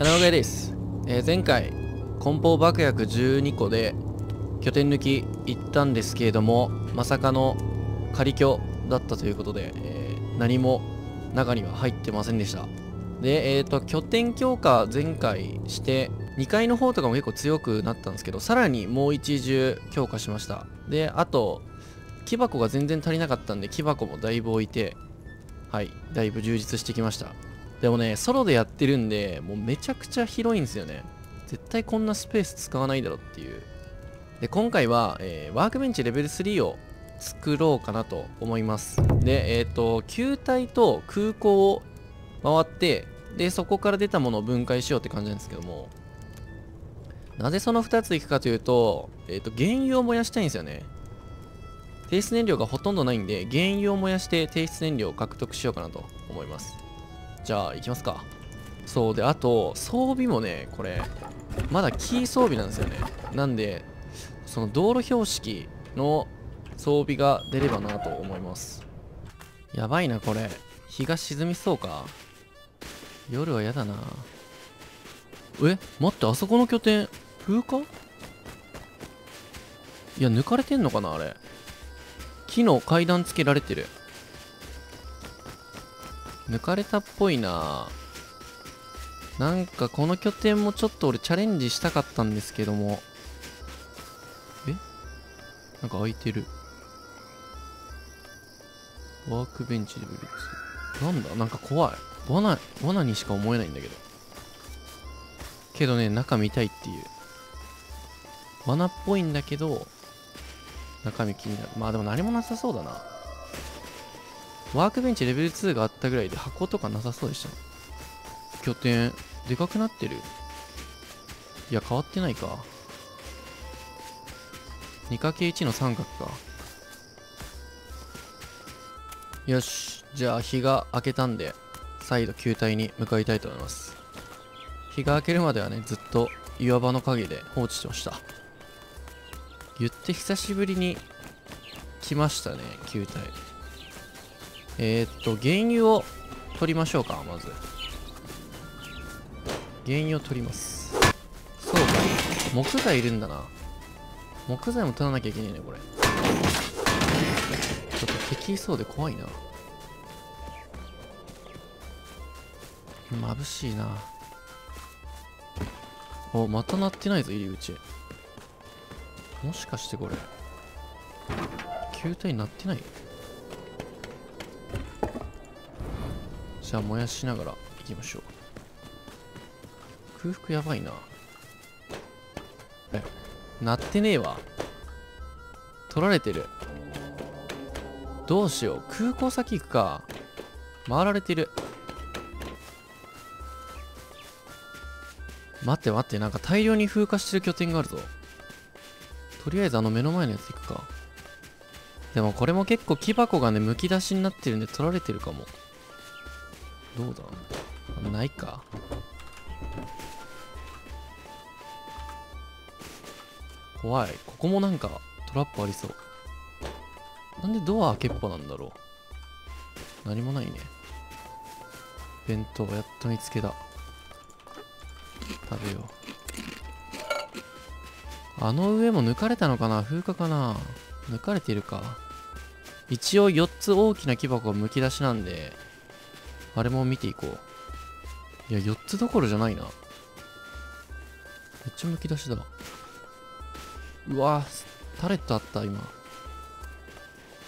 七岡です、えー、前回梱包爆薬12個で拠点抜き行ったんですけれどもまさかの仮拠だったということで、えー、何も中には入ってませんでした。でえっ、ー、と拠点強化前回して2階の方とかも結構強くなったんですけどさらにもう一重強化しました。であと木箱が全然足りなかったんで木箱もだいぶ置いてはいだいぶ充実してきました。でもねソロでやってるんでもうめちゃくちゃ広いんですよね。絶対こんなスペース使わないだろっていう。で今回は、えー、ワークベンチレベル3を作ろうかなと思います。でえっ、ー、と球体と空港を回ってでそこから出たものを分解しようって感じなんですけども。なぜその2ついくかというと、えっ、ー、と原油を燃やしたいんですよね。低質燃料がほとんどないんで原油を燃やして低質燃料を獲得しようかなと思います。じゃあ行きますか。そうであと装備もねこれまだキー装備なんですよね。なんでその道路標識の装備が出ればなと思います。やばいなこれ。日が沈みそうか。夜は嫌だな。え待ってあそこの拠点風化？いや抜かれてんのかなあれ。木の階段つけられてる。抜かれたっぽいな。なんかこの拠点もちょっと俺チャレンジしたかったんですけども。え？なんか空いてる。ワークベンチでブリッツなんだ？なんか怖い。罠罠にしか思えないんだけど。けどね中見たいっていう。罠っぽいんだけど中身気になる。まあでも何もなさそうだな。ワークベンチレベル2があったぐらいで箱とかなさそうでした。拠点、でかくなってるいや、変わってないか。2×1 の三角か。よし。じゃあ、日が明けたんで、再度球体に向かいたいと思います。日が明けるまではね、ずっと岩場の陰で放置してました。言って久しぶりに来ましたね、球体。えー、っと、原油を取りましょうか、まず。原油を取ります。そうか。木材いるんだな。木材も取らなきゃいけないね、これ。ちょっと敵いそうで怖いな。眩しいな。お、また鳴ってないぞ、入り口。もしかしてこれ。球体鳴ってない？じゃあ燃やしながら行きましょう。空腹やばいな。え鳴ってねえわ。取られてる。どうしよう。空港先行くか。回られてる。待って待ってなんか大量に風化してる拠点があるぞ。とりあえずあの目の前のやつ行くか。でもこれも結構木箱がねむき出しになってるんで取られてるかも。どうだ？ないか。怖い。ここもなんかトラップありそう。なんでドア開けっぱなんだろう？何もないね。弁当やっと見つけた。食べよう。あの上も抜かれたのかな？風化かな？抜かれてるか。一応4つ大きな木箱むき出しなんで。あれも見ていこう。いや、4つどころじゃないな。めっちゃむき出しだ。うわタレットあった、今。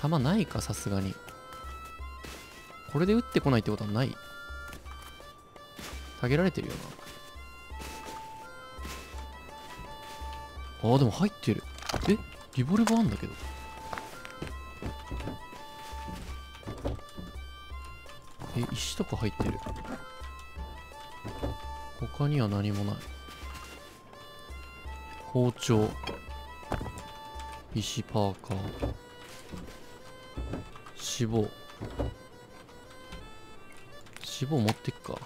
弾ないか、さすがに。これで撃ってこないってことはない。下げられてるよな。ああ、でも入ってる。えリボルバーあんだけど。え石とか入ってる。他には何もない。包丁。石パーカー。脂肪。脂肪持ってっか。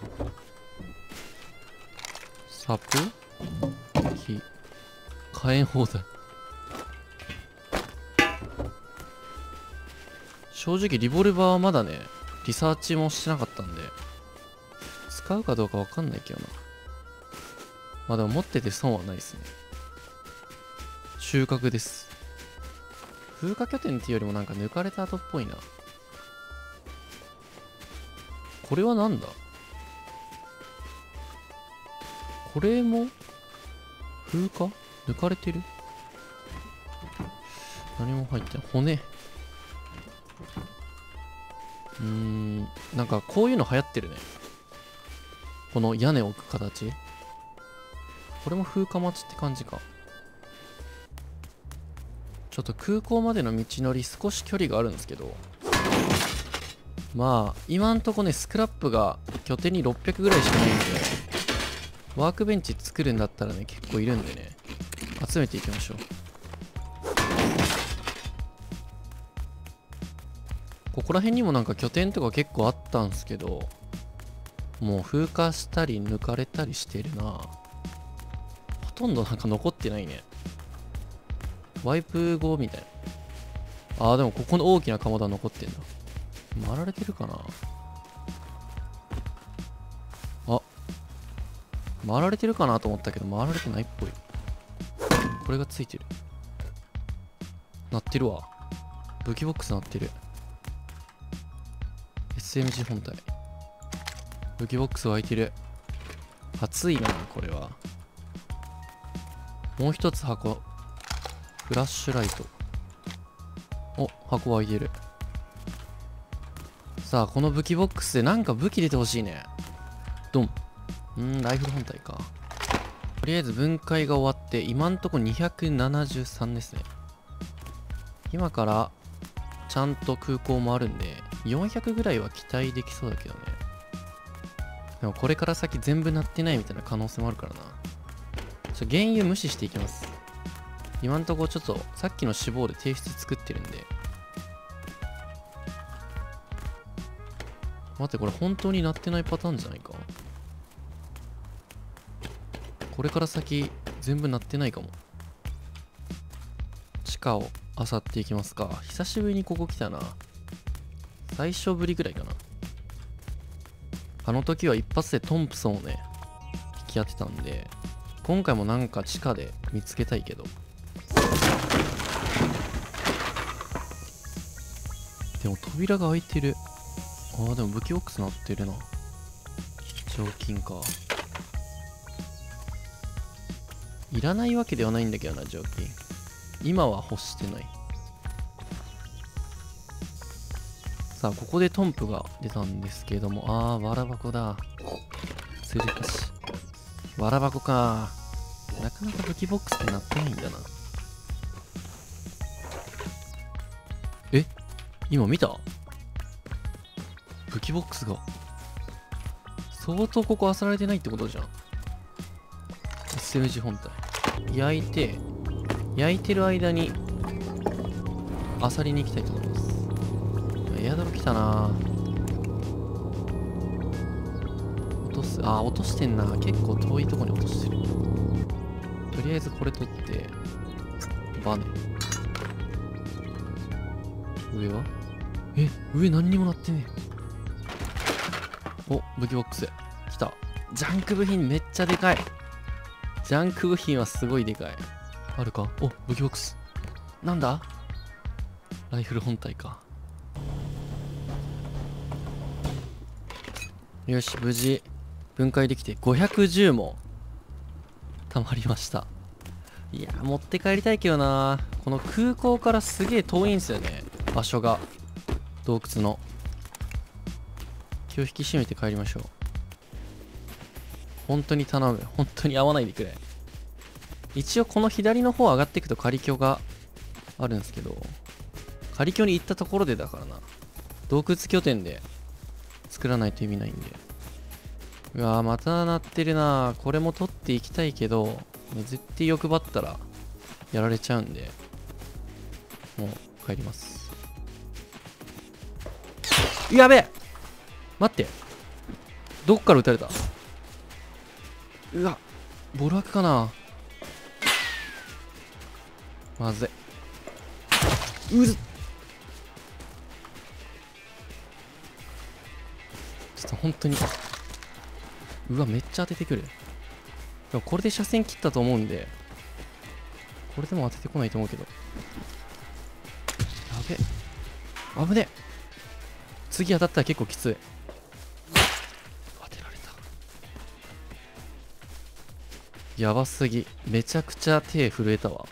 サプ？木。火炎放題。正直リボルバーはまだねリサーチもしてなかったんで、使うかどうかわかんないけどな。まあでも持ってて損はないですね。収穫です。風化拠点っていうよりもなんか抜かれた後っぽいな。これはなんだ？これも風化？抜かれてる？何も入ってない。骨。うーんなんかこういうの流行ってるね。この屋根置く形。これも風化待ちって感じか。ちょっと空港までの道のり少し距離があるんですけど。まあ今んとこねスクラップが拠点に600ぐらいしかないんでワークベンチ作るんだったらね結構いるんでね集めていきましょう。ここら辺にもなんか拠点とか結構あったんすけどもう風化したり抜かれたりしてるな。ほとんどなんか残ってないね。ワイプ後みたいな。あーでもここの大きな釜田残ってんだ。回られてるかな。あ。回られてるかなと思ったけど回られてないっぽい。これがついてる。鳴ってるわ。武器ボックス鳴ってる。SMG 本体。武器ボックス湧いてる。熱いなこれは。もう一つ箱。フラッシュライト。お箱湧いてる。さあこの武器ボックスでなんか武器出てほしいね。ドン。んライフル本体か。とりあえず分解が終わって今んとこ273ですね。今からちゃんと空港もあるんで400ぐらいは期待できそうだけどね。でもこれから先全部鳴ってないみたいな可能性もあるからな。ちょ原油無視していきます。今んとこちょっとさっきの脂肪で提出作ってるんで。待ってこれ本当になってないパターンじゃないか？これから先全部なってないかも。地下を。漁っていきますか。久しぶりにここ来たな。最初ぶりぐらいかな。あの時は一発でトンプソンをね引き当てたんで今回もなんか地下で見つけたいけど。でも扉が開いてる。あーでも武器ボックスなってるな。彫金か。いらないわけではないんだけどな彫金今は欲してない。さあここでトンプが出たんですけども。あーわら箱だ。釣りかしわら箱か。なかなか武器ボックスってなってないんだな。え？今見た？武器ボックスが。相当ここ漁られてないってことじゃん。SMG 本体。焼いて焼いてる間に漁りに行きたいと思います。エアドロ来たな。落とすあ落としてんな。結構遠いとこに落としてる。とりあえずこれ取ってバネ。上は？え上何にもなってねえ。お武器ボックス。来た。ジャンク部品めっちゃでかい。ジャンク部品はすごいでかい。あるか。お武器ボックス。なんだ？ライフル本体か。よし無事。分解できて。510も。たまりました。いや持って帰りたいけどな。この空港からすげえ遠いんすよね。場所が。洞窟の。気を引き締めて帰りましょう。本当に頼む。本当に合わないでくれ一応この左の方上がっていくと仮居があるんですけど仮居に行ったところでだからな。洞窟拠点で作らないと意味ないんで。うわーまた鳴ってるな。これも取っていきたいけど、ね、絶対欲張ったらやられちゃうんで。もう帰ります。やべえ！待って。どっから撃たれた？うわボルアクかな。まずい。うずちょっと本当に。うわめっちゃ当ててくる。でもこれで車線切ったと思うんでこれでも当ててこないと思うけど。やべ。危ね次当たったら結構きつい。当てられた。やばすぎ。めちゃくちゃ手震えたわ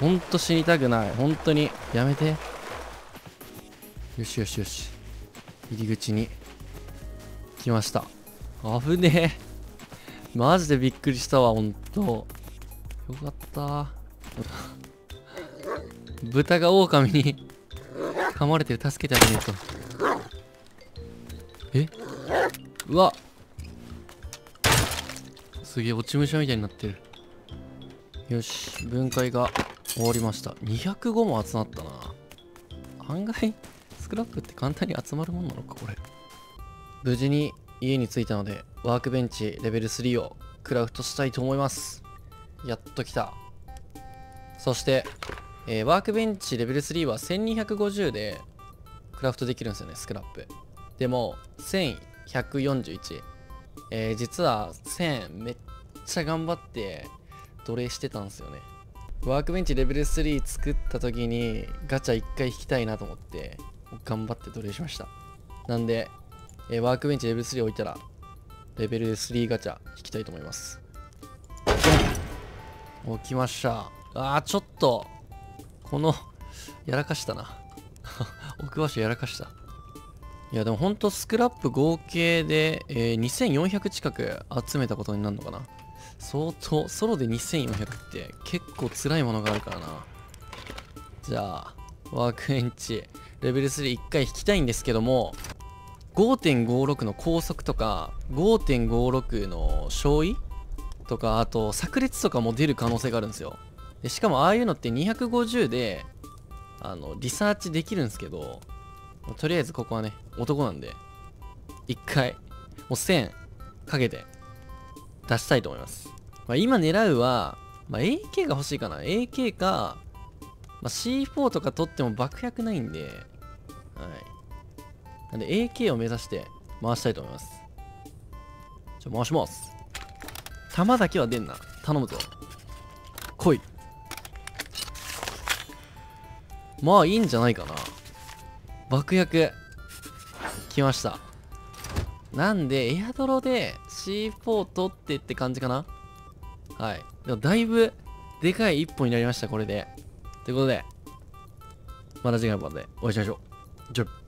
ほんと死にたくない。本当にやめて。よしよしよし。入り口に来ました。危ねえ。マジでびっくりしたわほんとよかった。豚が狼に噛まれてる助けてあげないと。え？うわ。すげえ落ち武者みたいになってる。よし分解が。終わりました。205も集まったな。案外スクラップって簡単に集まるもんなのかこれ。無事に家に着いたのでワークベンチレベル3をクラフトしたいと思います。やっと来た。そして、えーワークベンチレベル3は1250でクラフトできるんですよねスクラップ。でも1141、えー実は1000めっちゃ頑張って奴隷してたんですよね。ワークベンチレベル3作った時にガチャ1回引きたいなと思って頑張って奴隷しました。なんで、えーワークベンチレベル3置いたらレベル3ガチャ引きたいと思います。置きました。あーちょっとこのやらかしたな。置く場所やらかした。いやでもほんとスクラップ合計で、えー2400近く集めたことになるのかな。相当ソロで2400って結構辛いものがあるからな。じゃあワークベンチレベル31回引きたいんですけども5.56の高速とか5.56の勝位とかあと炸裂とかも出る可能性があるんですよ。でしかもああいうのって250であのリサーチできるんですけどとりあえずここはね男なんで1回もう1000かけて出したいと思います、まあ、今狙うは、まあ、AK が欲しいかな。AK か、まあ、C4 とか取っても爆薬ないんで。はい。なんで AK を目指して回したいと思います。じゃあ回します。弾だけは出んな。頼むぞ。来い。まあいいんじゃないかな。爆薬。来ました。なんでエアドロで C4 取ってって感じかな？はい。でもだいぶでかい一本になりましたこれで。ということでまた次回のパートでお会いしましょう。じゃあ。